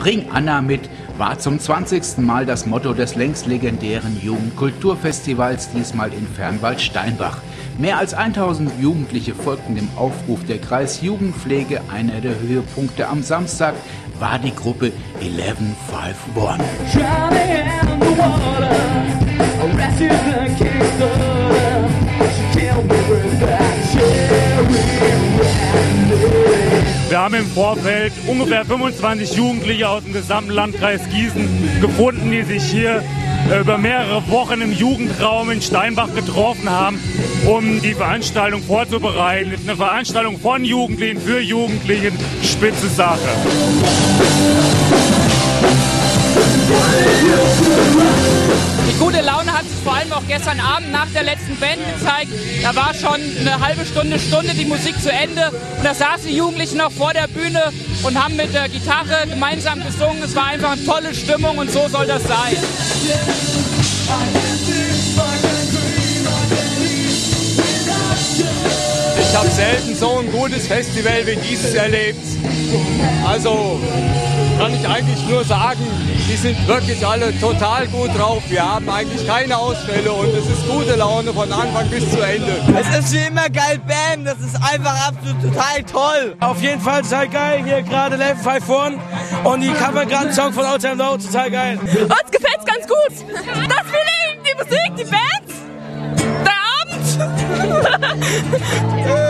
Bring Anna mit war zum 20. Mal das Motto des längst legendären Jugendkulturfestivals, diesmal in Fernwald-Steinbach. Mehr als 1000 Jugendliche folgten dem Aufruf der Kreisjugendpflege. Einer der Höhepunkte am Samstag war die Gruppe 1151. Wir haben im Vorfeld ungefähr 25 Jugendliche aus dem gesamten Landkreis Gießen gefunden, die sich hier äh, über mehrere Wochen im Jugendraum in Steinbach getroffen haben, um die Veranstaltung vorzubereiten. Es ist eine Veranstaltung von Jugendlichen für Jugendlichen, spitze Sache. Gestern Abend nach der letzten Band gezeigt. Da war schon eine halbe Stunde, Stunde die Musik zu Ende und da saßen die Jugendlichen noch vor der Bühne und haben mit der Gitarre gemeinsam gesungen. Es war einfach eine tolle Stimmung und so soll das sein. Ich habe selten so ein gutes Festival wie dieses erlebt. Also kann ich eigentlich nur sagen, die sind wirklich alle total gut drauf. Wir haben eigentlich keine Ausfälle und es ist gute Laune von Anfang bis zu Ende. Es ist wie immer geil, Bam. Das ist einfach absolut total toll. Auf jeden Fall total geil. Hier gerade Level 5 vorn und die Cover gerade Song von Out Time Low. Total geil. Uns gefällt's ganz gut. Das Feeling, die Musik, die Bands, der Abend.